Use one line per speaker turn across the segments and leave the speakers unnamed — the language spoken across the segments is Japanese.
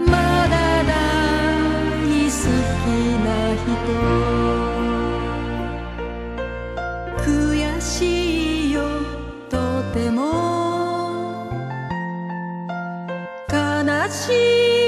まだ大好きな人。悔しいよ。とても。悲しい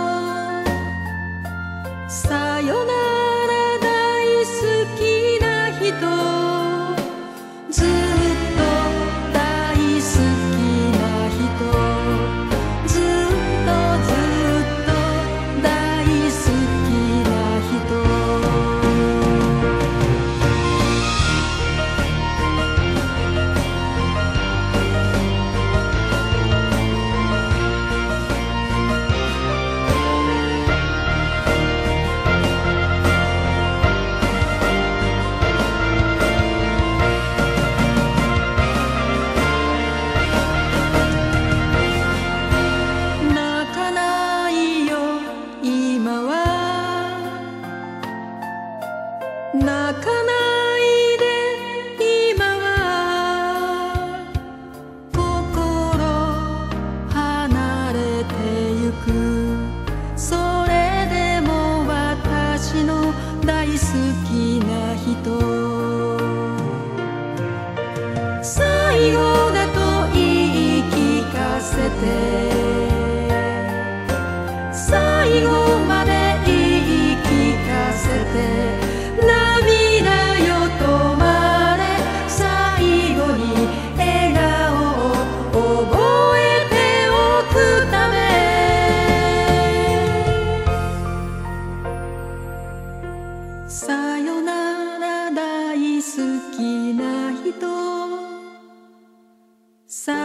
Sa